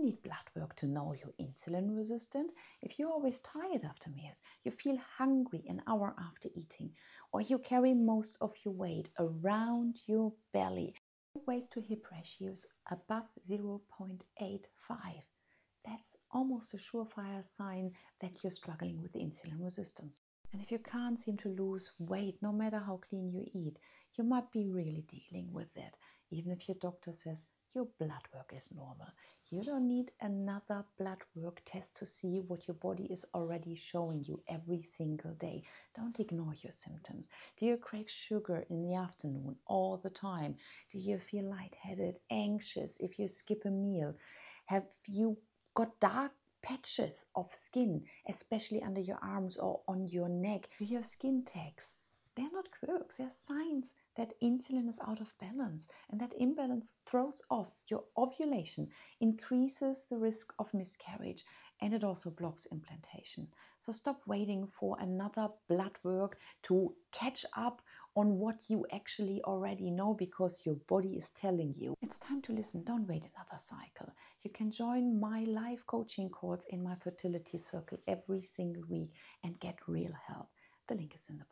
need blood work to know you're insulin resistant. If you're always tired after meals, you feel hungry an hour after eating, or you carry most of your weight around your belly, waist to hip ratios above 0.85, that's almost a surefire sign that you're struggling with insulin resistance. And if you can't seem to lose weight, no matter how clean you eat, you might be really dealing with that, even if your doctor says your blood work is normal. You don't need another blood work test to see what your body is already showing you every single day. Don't ignore your symptoms. Do you crave sugar in the afternoon all the time? Do you feel lightheaded, anxious if you skip a meal? Have you got dark patches of skin, especially under your arms or on your neck? Do you have skin tags? They're not quirks, they're signs that insulin is out of balance and that imbalance throws off your ovulation, increases the risk of miscarriage, and it also blocks implantation. So stop waiting for another blood work to catch up on what you actually already know because your body is telling you. It's time to listen, don't wait another cycle. You can join my live coaching course in my fertility circle every single week and get real help. The link is in the.